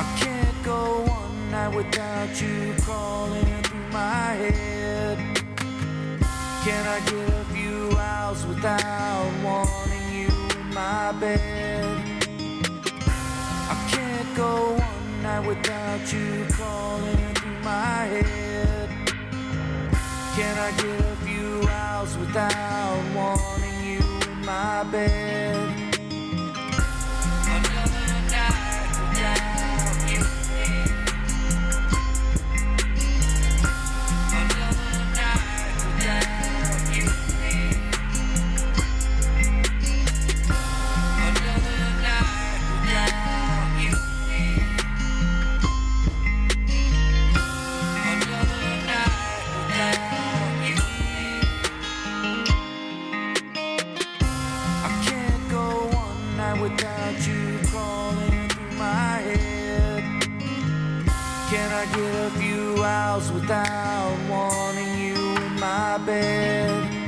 I can't go one night without you crawling through my head. Can I get a few hours without wanting you in my bed? I can't go one night without you crawling through my head. Can I get a few hours without wanting you in my bed? Without you crawling through my head. Can I get a few hours without wanting you in my bed?